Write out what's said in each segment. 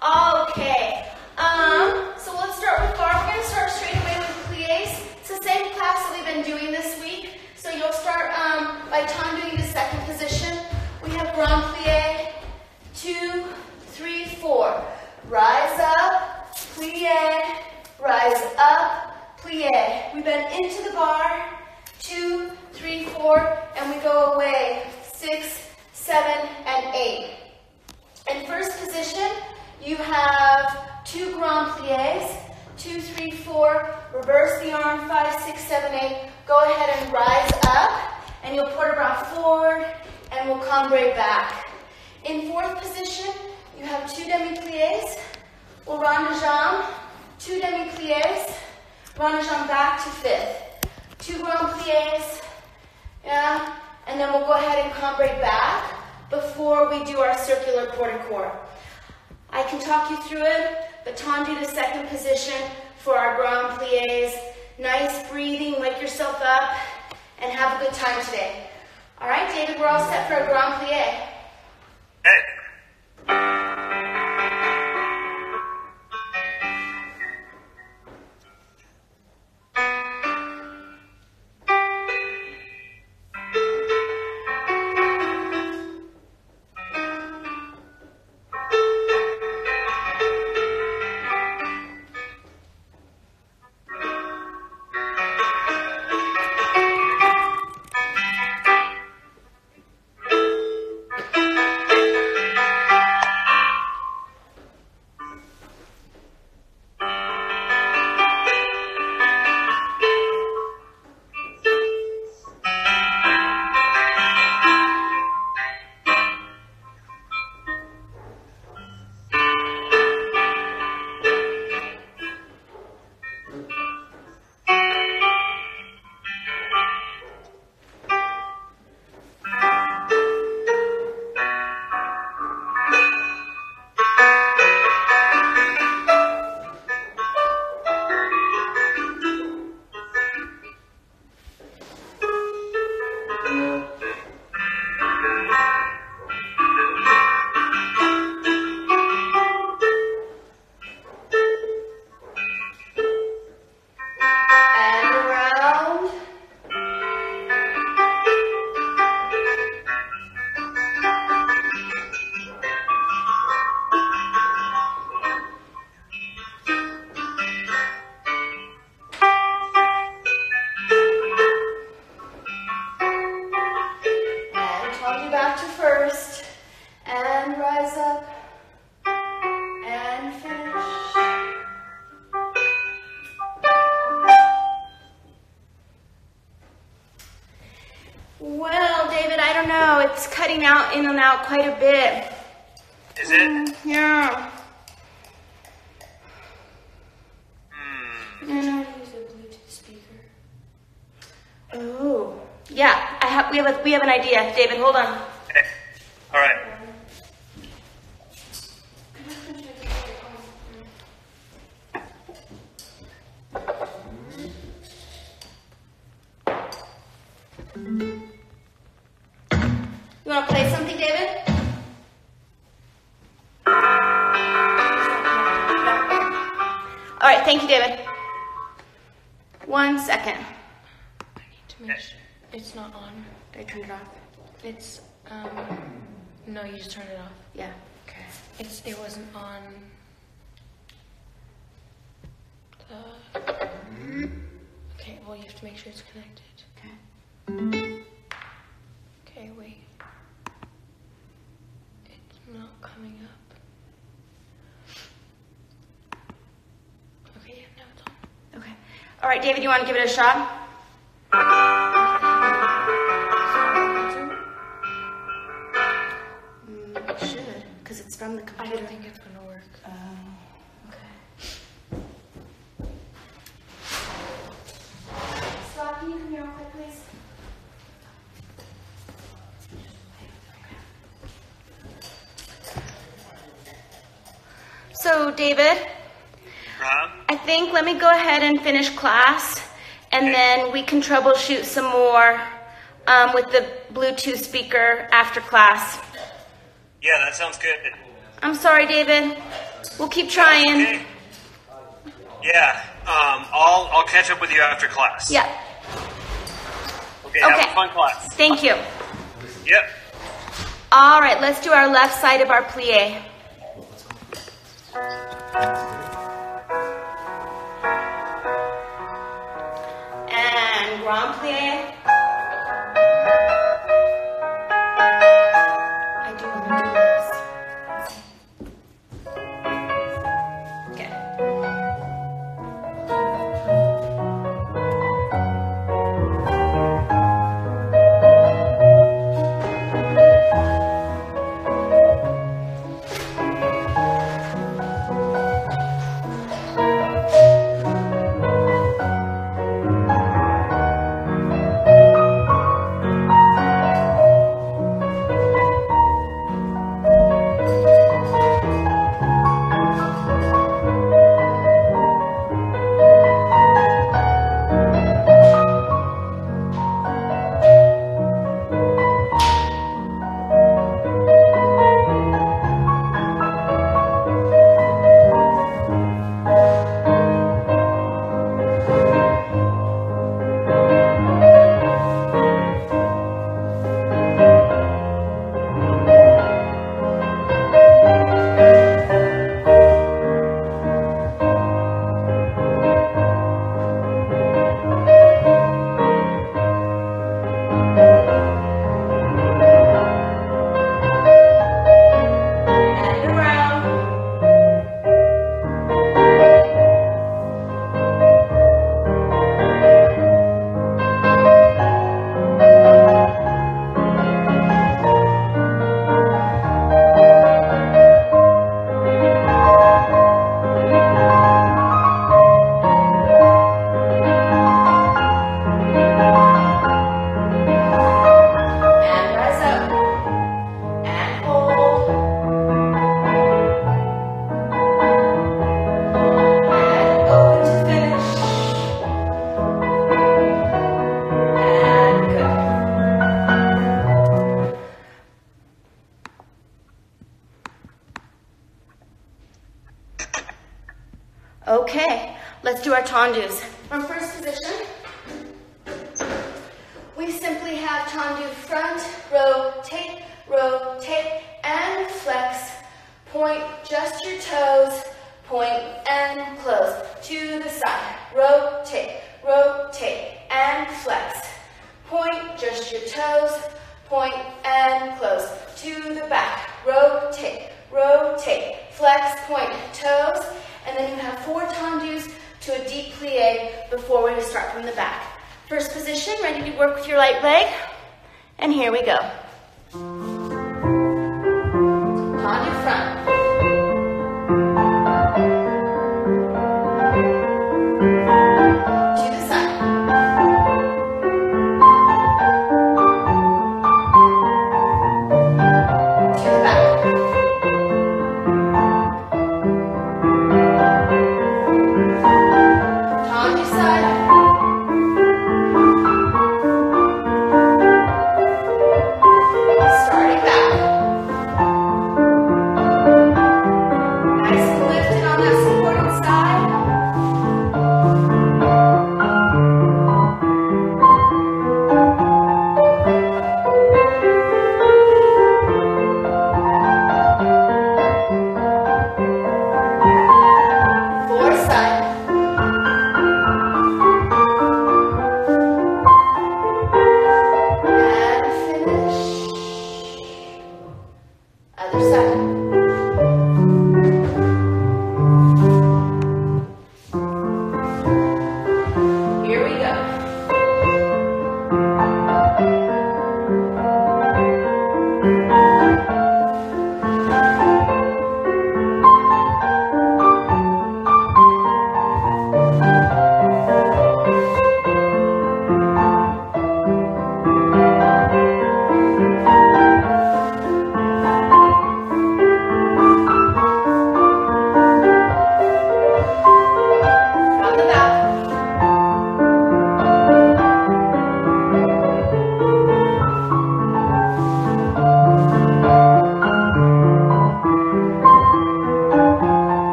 Okay. Um, so let's start with barre. We're going to start straight away with plies. It's the same class that we've been doing this week. So you'll start um, by Tom doing the second position. We have grand plie, two, three, four. Rise up, plie, rise up, plie. We bend into the barre, two, three, four, and we go away, six, seven, and eight. In first position, you have two grand plies, two, three, four, reverse the arm, five, six, seven, eight. Go ahead and rise up, and you'll port bras forward, and we'll cambre back. In fourth position, you have two demi-plies, we'll rond de jambe, two demi-plies, rond de jambe back to fifth. Two grand plies, yeah, and then we'll go ahead and cambre back before we do our circular port de corps. I can talk you through it, but do the second position for our grand plies. Nice breathing, wake yourself up, and have a good time today. All right, David, we're all set for a grand plie. Hey. Quite a bit. Is it? Yeah. Hmm. And I use a Bluetooth speaker. Oh, yeah. I have. We have a. We have an idea, David. Hold on. Hey. All right. You want to play something, turn it off? It's um no, you just turned it off. Yeah. Okay. It's it wasn't on the Okay, well you have to make sure it's connected. Okay. Okay, wait. It's not coming up. Okay, yeah, now it's on. Okay. All right, David. You want to give it a shot? Ahead and finish class, and then we can troubleshoot some more um, with the Bluetooth speaker after class. Yeah, that sounds good. I'm sorry, David. We'll keep trying. Okay. Yeah. Um, I'll I'll catch up with you after class. Yeah. Okay. Have Okay. a fun class. Thank you. Yep. All right, let's do our left side of our plie. And grand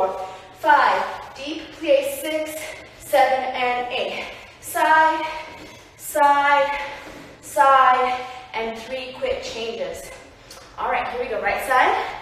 four, five, deep plie, six, seven, and eight. Side, side, side, and three quick changes. All right, here we go, right side.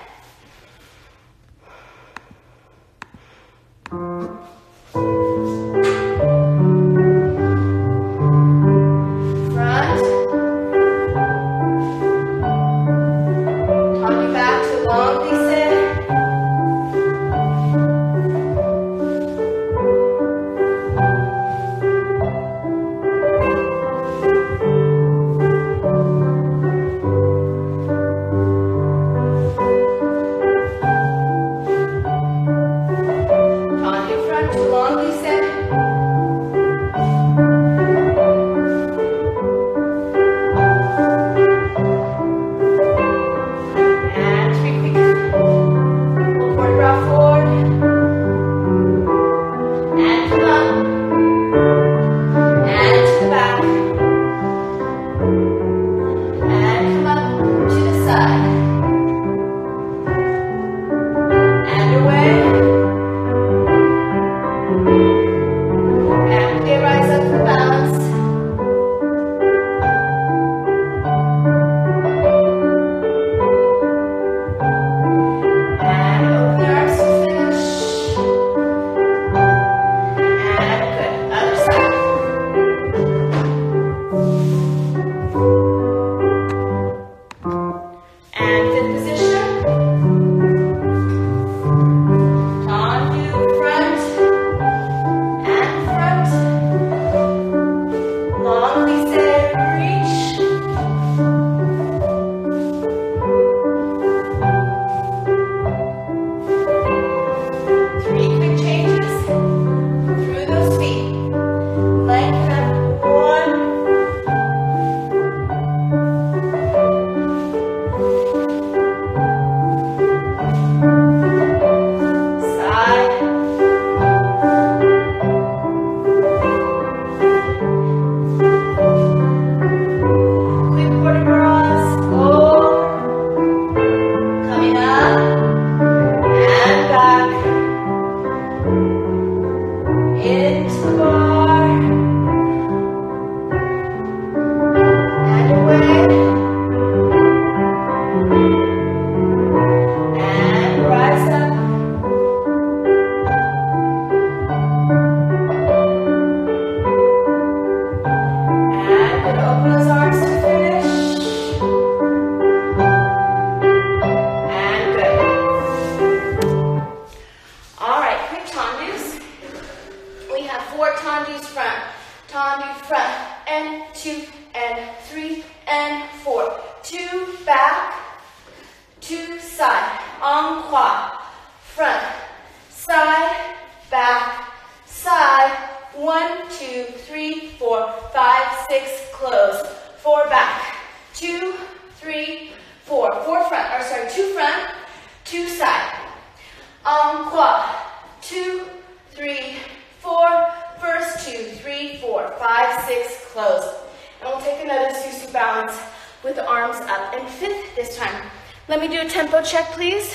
balance with the arms up. And fifth this time. Let me do a tempo check, please.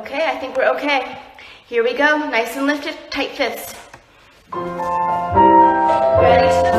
Okay, I think we're okay. Here we go. Nice and lifted, tight fists. Ready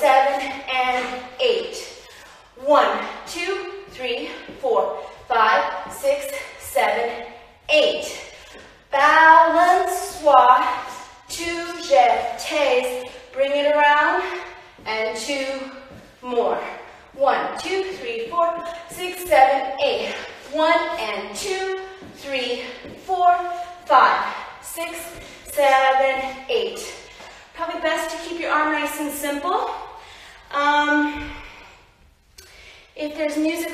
seven and eight. One, two, three, four, five, six, seven, eight. Balance squat, two jetés, bring it around, and two more. One, two, three, four, six, seven, eight. One and two, three, four, five, six, seven, eight. Probably best to keep your arm nice and simple. Um, if there's music,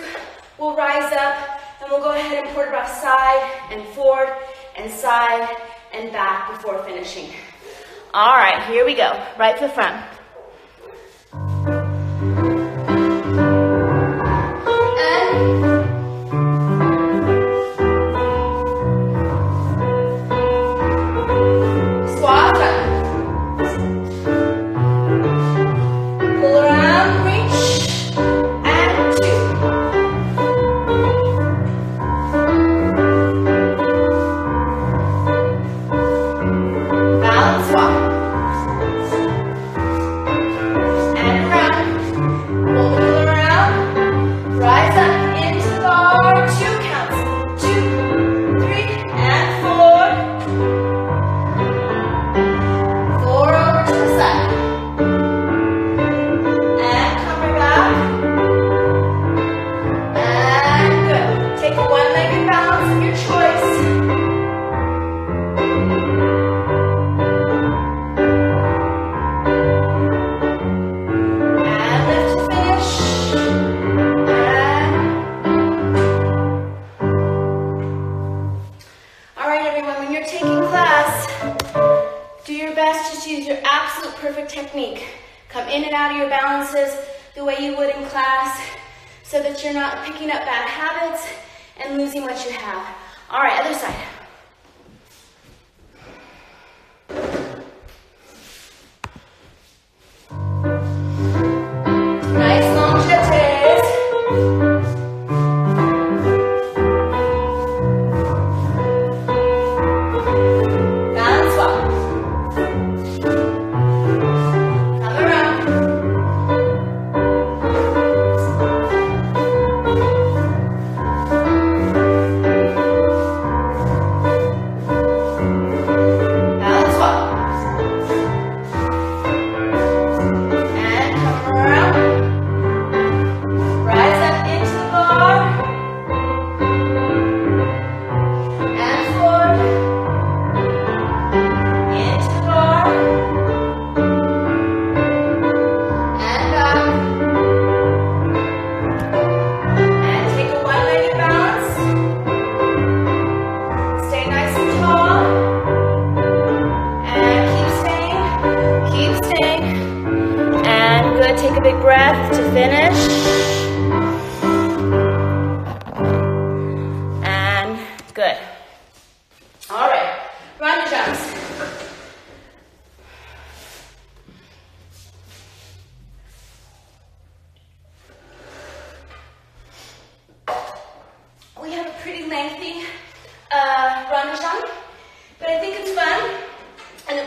we'll rise up and we'll go ahead and quarterback side and forward and side and back before finishing. All right, here we go. Right to the front. In and out of your balances the way you would in class, so that you're not picking up bad habits and losing what you have. All right, other side.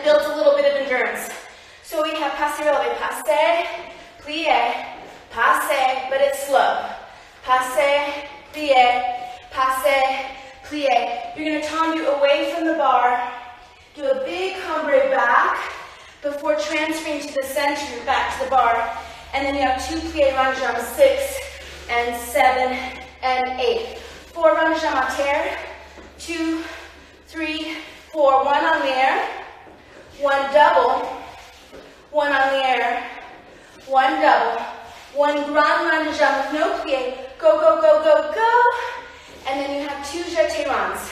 Builds a little bit of endurance. So we have passe releve, passe, plie, passe, but it's slow. Passe, plie, passe, plie. You're gonna tendu away from the barre, do a big cambre back before transferring to the center, back to the barre. And then you have two plie jumps, six and seven and eight. Four jump à terre, two, three, four. One on the air, one double, one on the air, one double, one grand run jump with no plie. Go, go, go, go, go. And then you have two jetés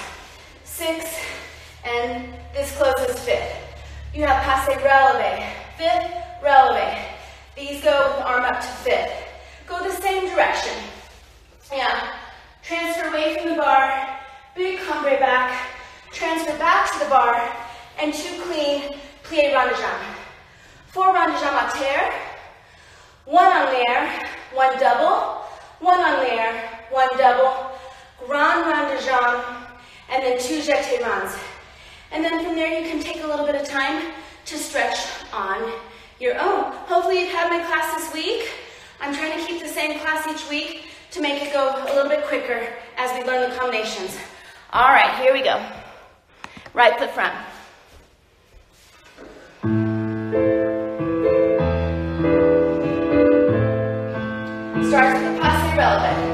Six, and this closes fifth. You have passe releve, fifth, releve. These go with arm up to fifth. Go the same direction. Yeah. Transfer away from the barre, big cambre back, transfer back to the barre, and two clean plie rond de jambe. Four rond de jambe à terre, one on l'air, one double, one on l'air, one double, grand rond de jambe, and then two jeté runs. And then from there you can take a little bit of time to stretch on your own. Hopefully you've had my class this week. I'm trying to keep the same class each week to make it go a little bit quicker as we learn the combinations. All right, here we go. Right foot front. Passe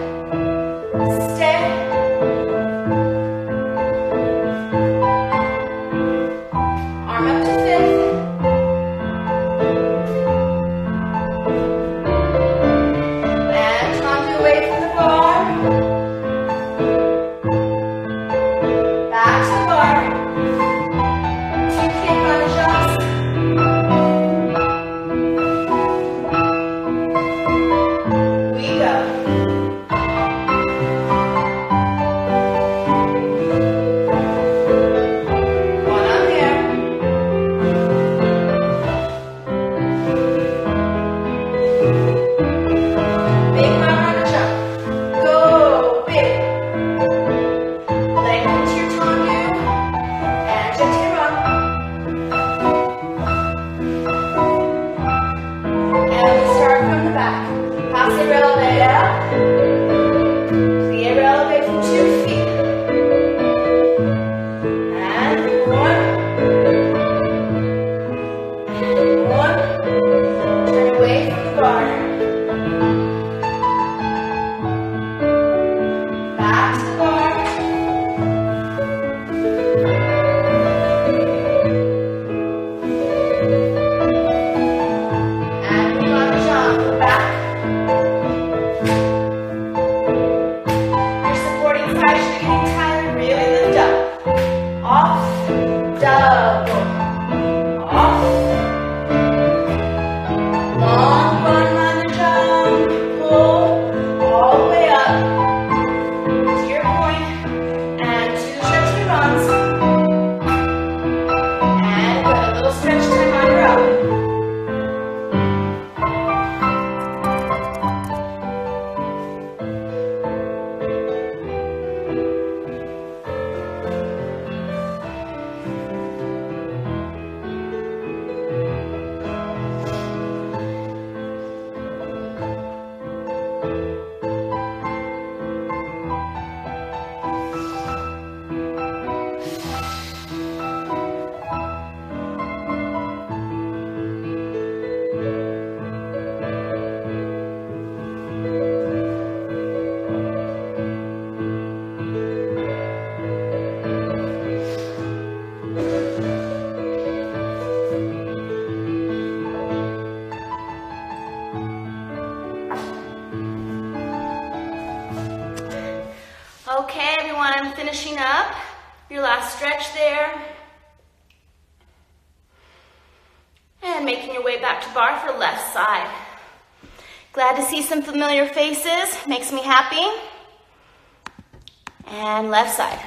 finishing up. Your last stretch there. And making your way back to barre for left side. Glad to see some familiar faces. Makes me happy. And left side.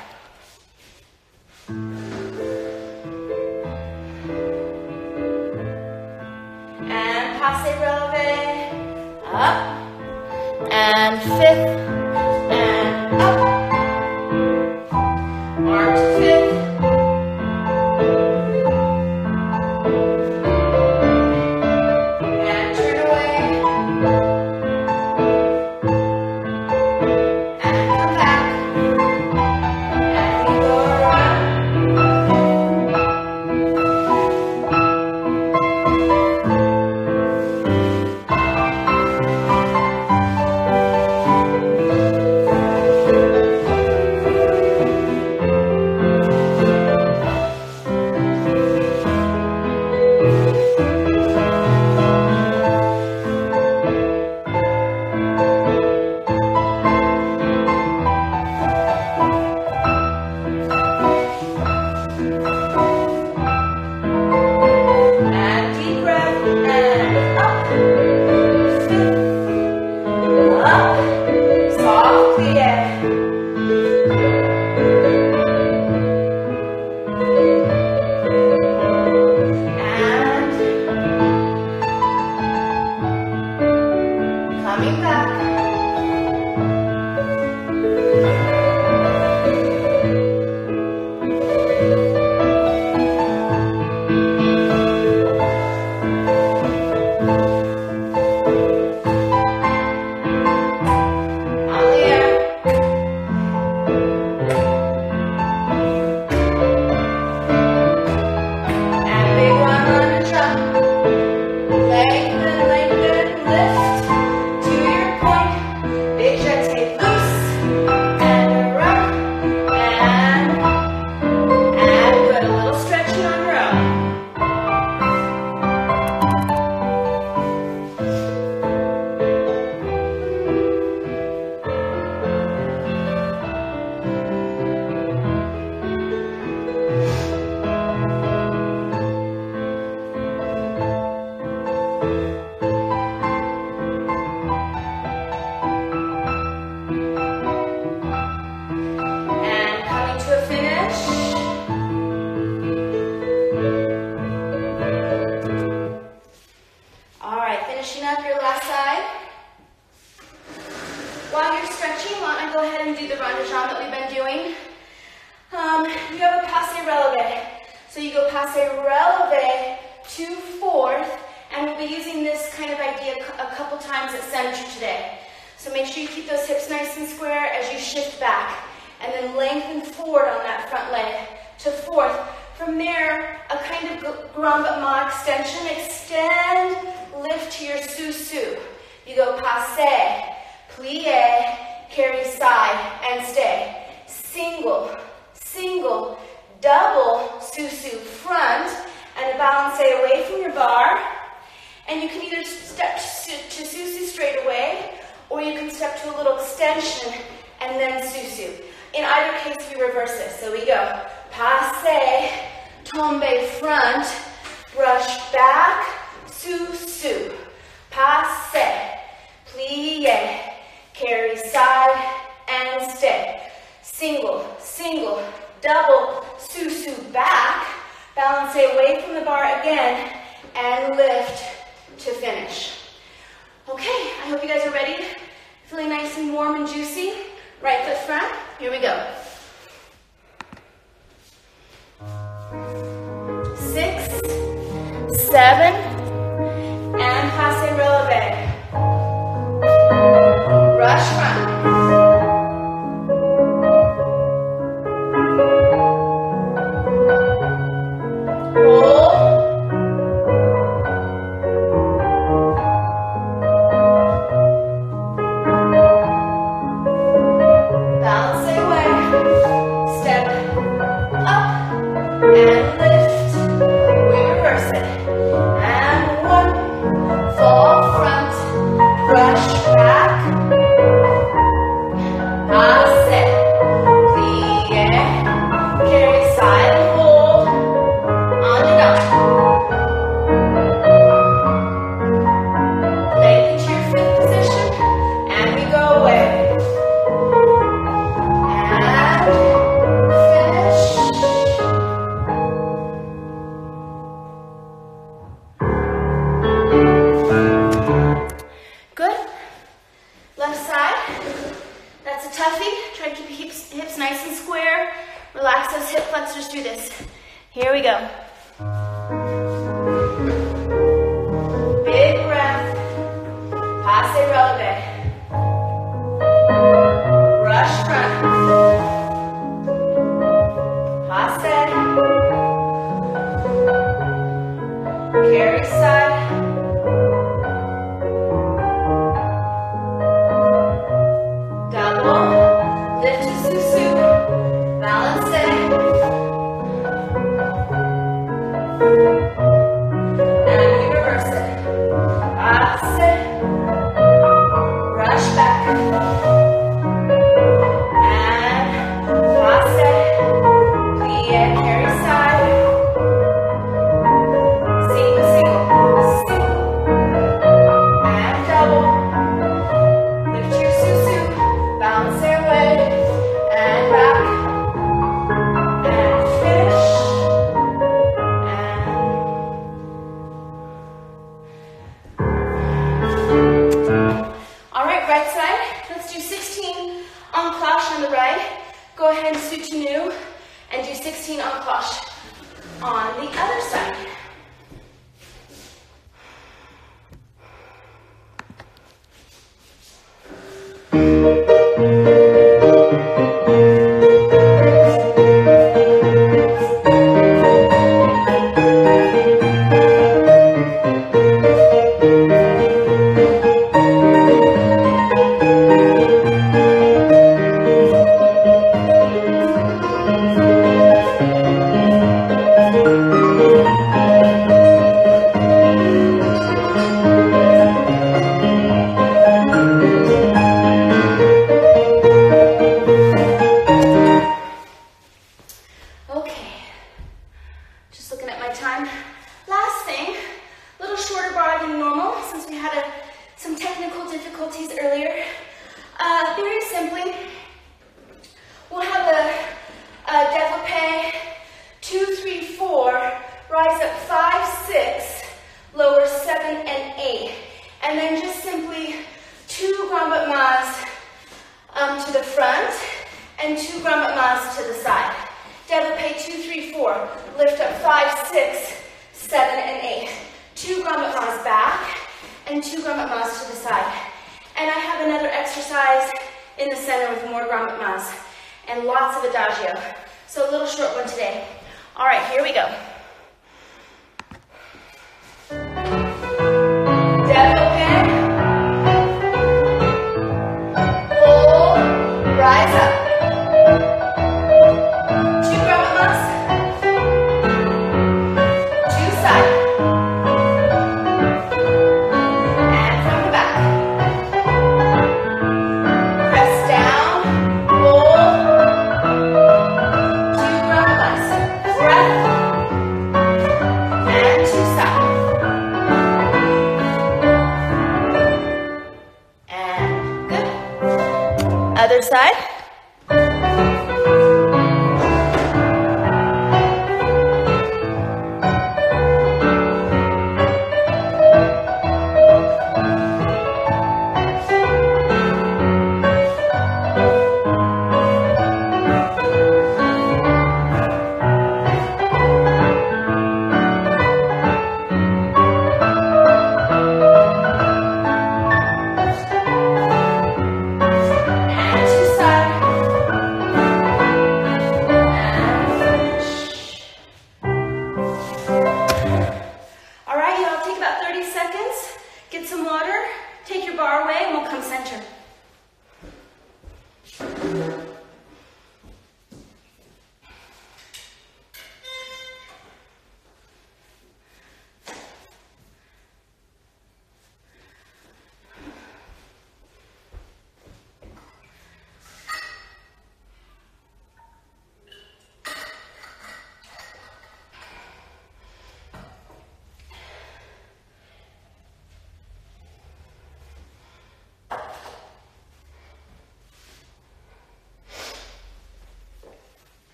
and lots of adagio. So a little short one today. All right, here we go.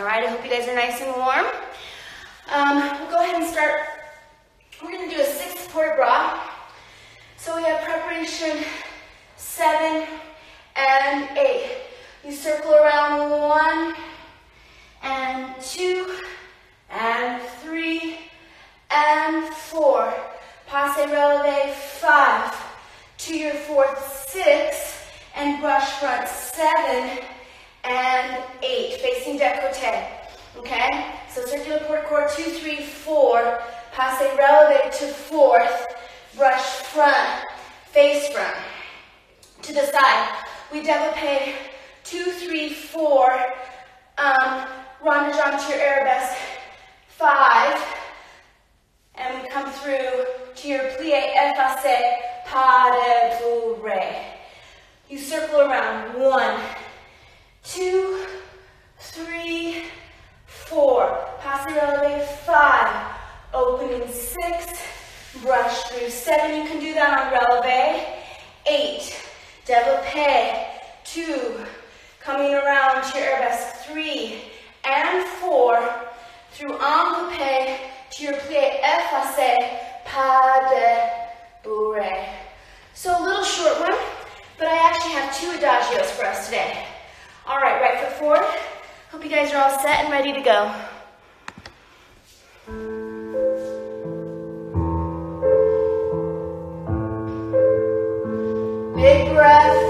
All right, I hope you guys are nice and warm. Um, we'll go ahead and start. We're gonna do a six port bra. So we have preparation seven and eight. You circle around one and two and three and four. Passe releve five to your fourth six and brush front seven and eight. Facing decote. Okay? So circular port core two, three, four. Passe releve to fourth. Brush front. Face front. To the side. We développé two, three, four. Um, rond de jambe to your arabesque. Five. And we come through to your plie effacé pas de bourrée. You circle around. One, two, three, four. Passe releve five. Opening six. Brush through seven. You can do that on releve. Eight. Développé. Two. Coming around to your arabesque. Three and four. Through enveloppe to your plie effacé. Pas de bourrée. So a little short one, but I actually have two adagios for us today. All right, right foot forward. Hope you guys are all set and ready to go. Big breath.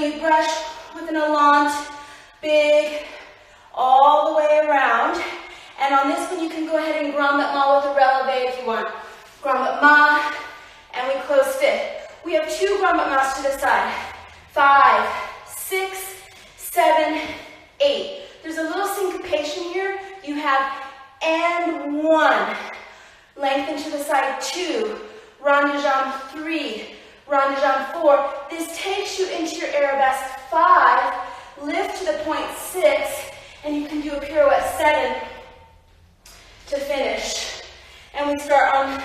You brush with an allant, big, all the way around. And on this one, you can go ahead and grand battement with a releve if you want. Grand ma, and we close fifth. We have two grand battements to the side. Five, six, seven, eight. There's a little syncopation here. You have and one. Lengthen to the side, two. Rond de jambe, three. Rond de four. This takes you into your arabesque, five. Lift to the point, six. And you can do a pirouette, seven, to finish. And we start on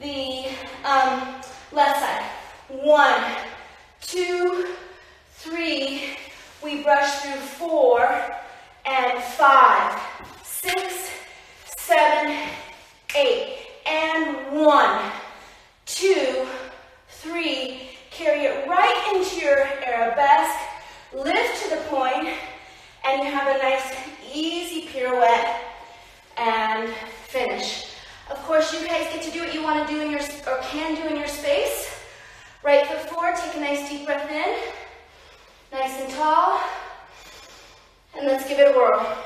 the um, left side. One, two, three. We brush through four and five, six, seven, eight, and one, two, three. Carry it right into your arabesque. Lift to the point, and you have a nice, easy pirouette and finish. Of course, you guys get to do what you want to do in your, or can do in your space. Right foot forward, take a nice deep breath in. Nice and tall. And let's give it a whirl.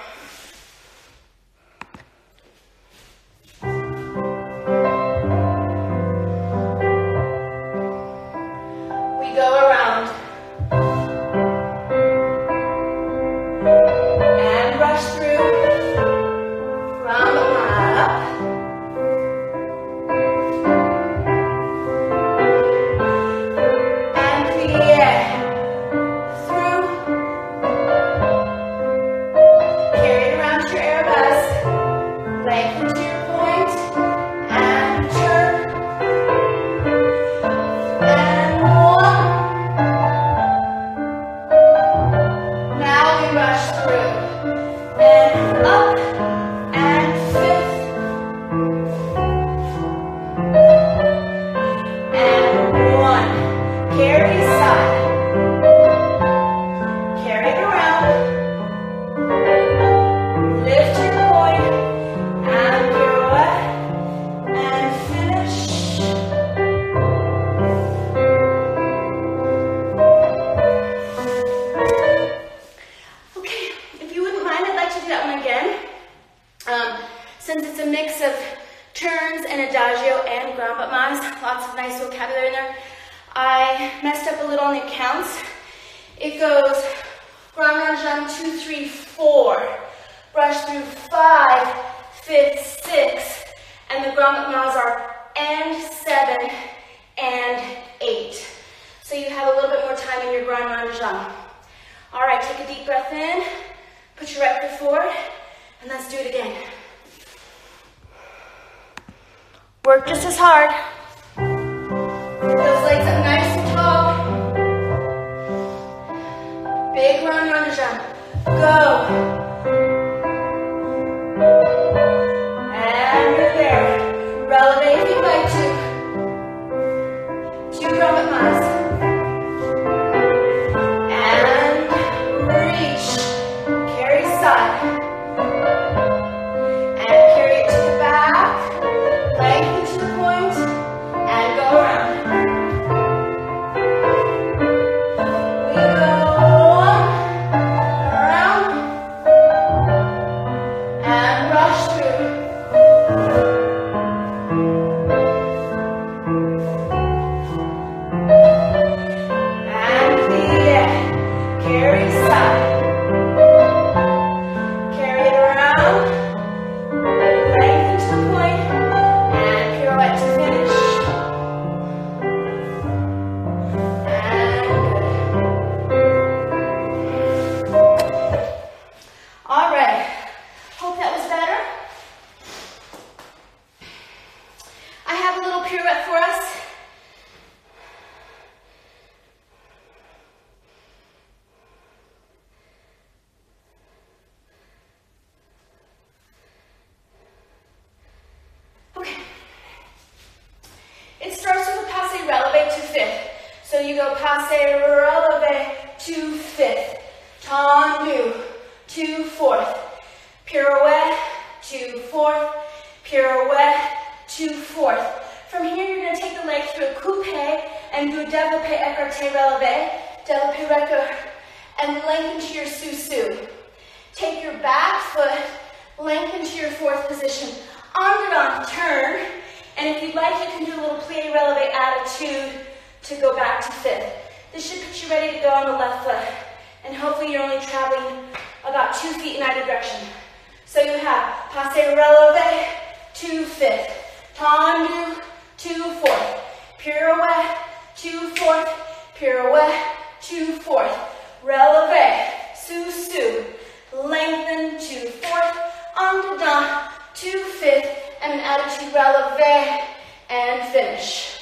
pirouette, two fourth, pirouette, two fourth, releve, su su, lengthen, two fourth, en dedans, two fifth, and attitude releve, and finish.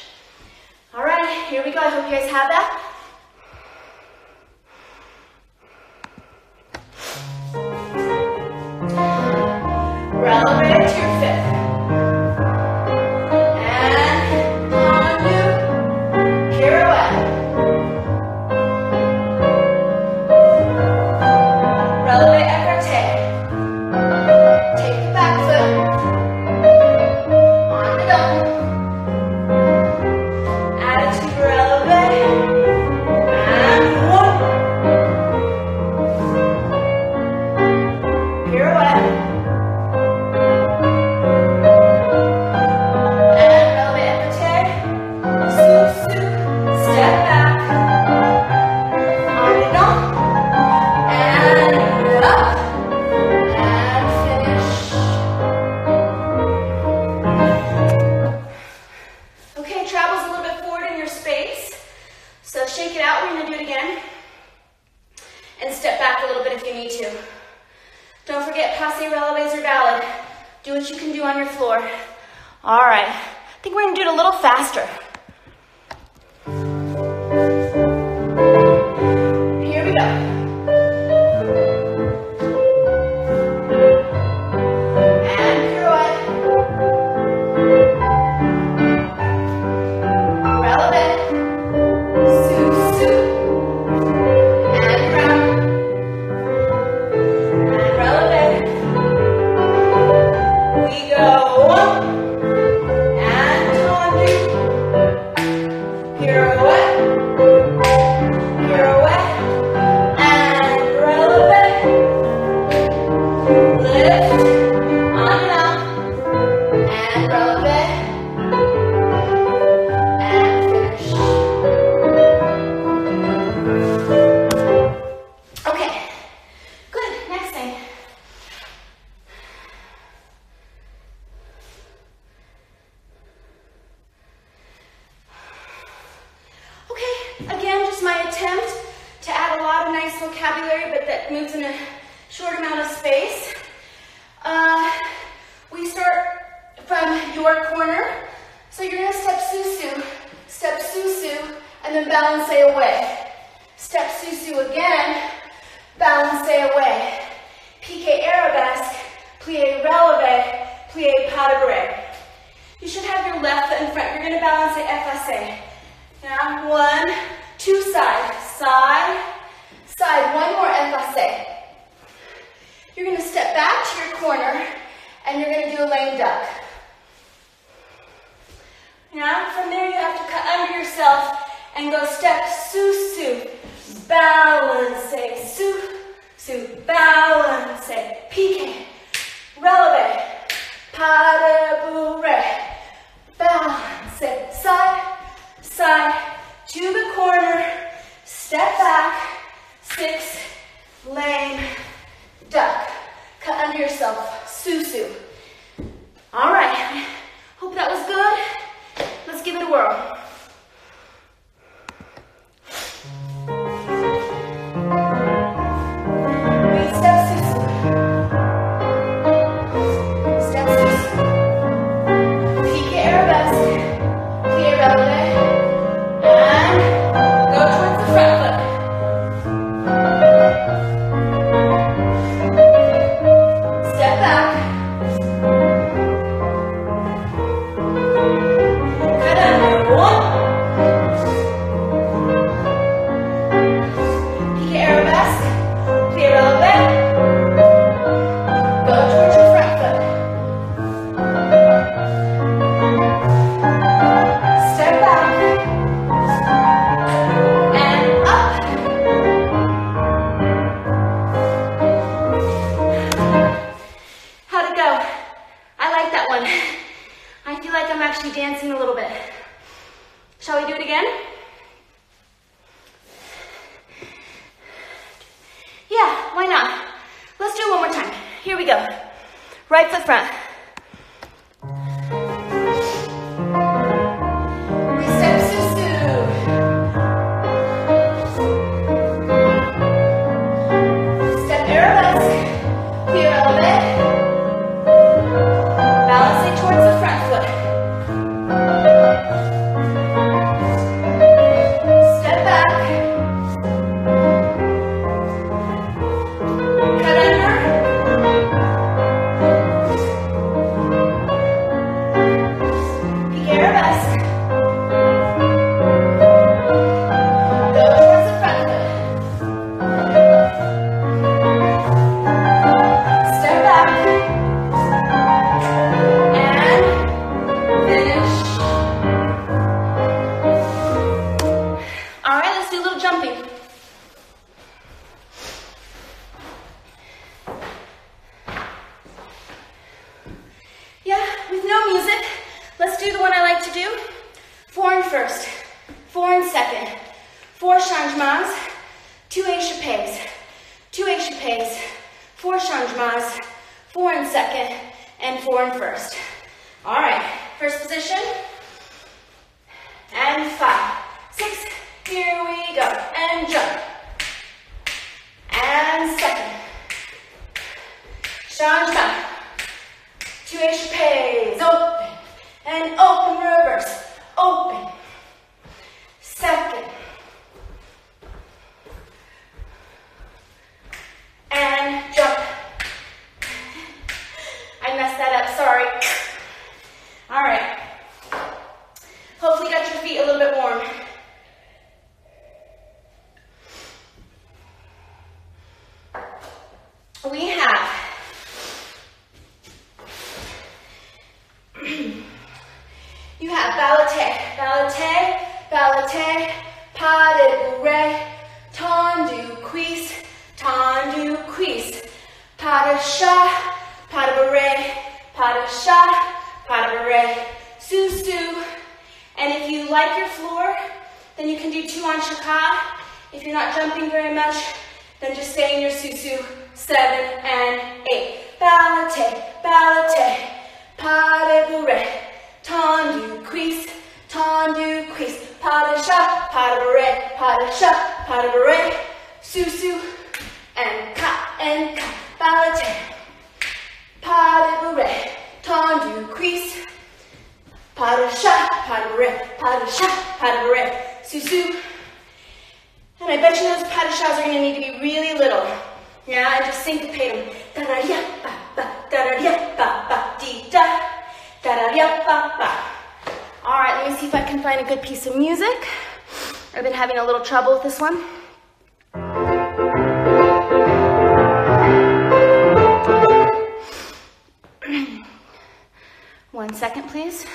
All right, here we go. I hope you guys have that. under yourself. Sous-sus. All right. Hope that was good. Let's give it a whirl. Then you can do two on shaka. If you're not jumping very much, then just stay in your sous-sus, seven and eight. Ballotté, ballotté, pare bure, temps de cuisse, temps de cuisse, pare sha, pas de bourrée, pare sha, pare bure, sous-sus, and ka, and ka, ballotté, pare bure, temps de cuisse, pare sha, pas de bourrée, pare sha, pas de bourrée, sous-sus. And I bet you those pas de chats are going to need to be really little. Yeah, and just syncopate them. Da-da-ya, ba-ba, da-da-ya, ba-ba, dee-da, da-da-ya, ba-ba. All right, let me see if I can find a good piece of music. I've been having a little trouble with this one. one second, please.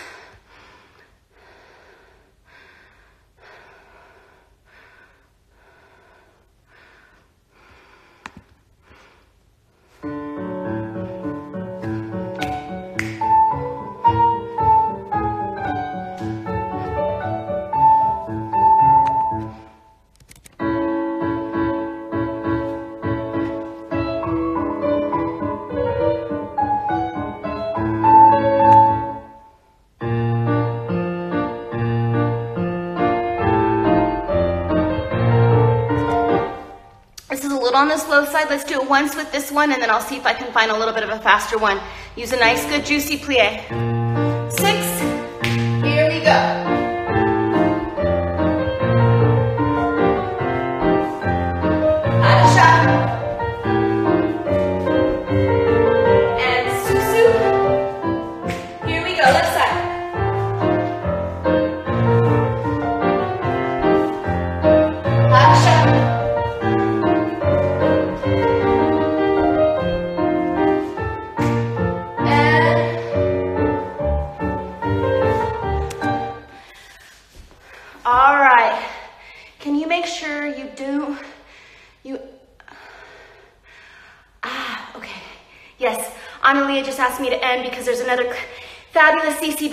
On the slow side. Let's do it once with this one, and then I'll see if I can find a little bit of a faster one. Use a nice, good, juicy plie.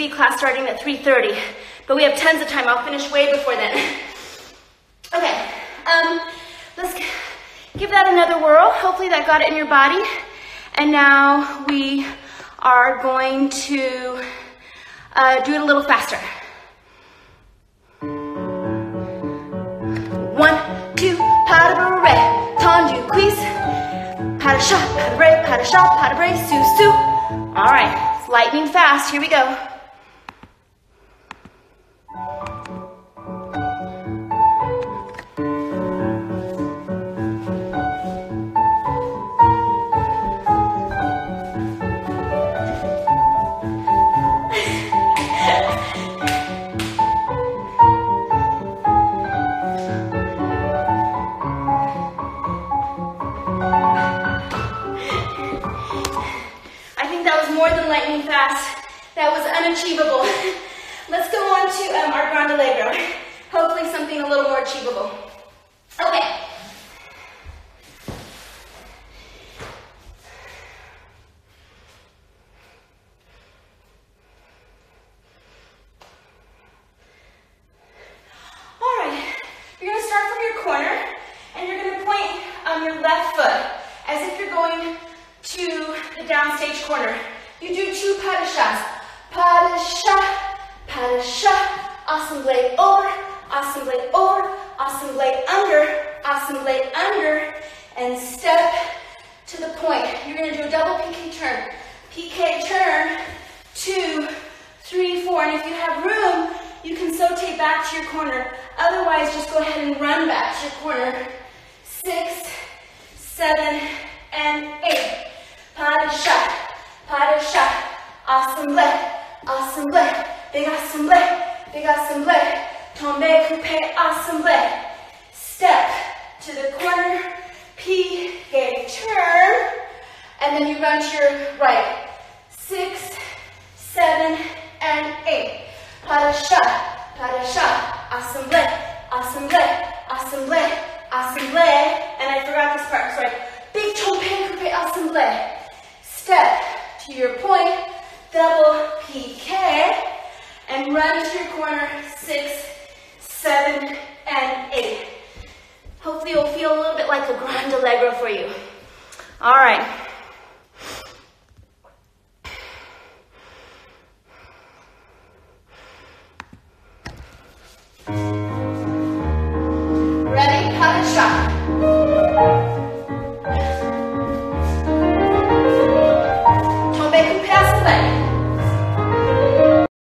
Class starting at 3:30. But we have tons of time. I'll finish way before then. Okay. Um let's give that another whirl. Hopefully that got it in your body. And now we are going to uh, do it a little faster. One, two, pas de bourrée, temps de cuisse. Pas de chat, pas de bourrée, pas de chat, pas de bourrée, sou, sou. All right, lightning fast. Here we go. Unachievable. Let's go on to um, our Grande Allegro. Hopefully something a little more achievable. Okay.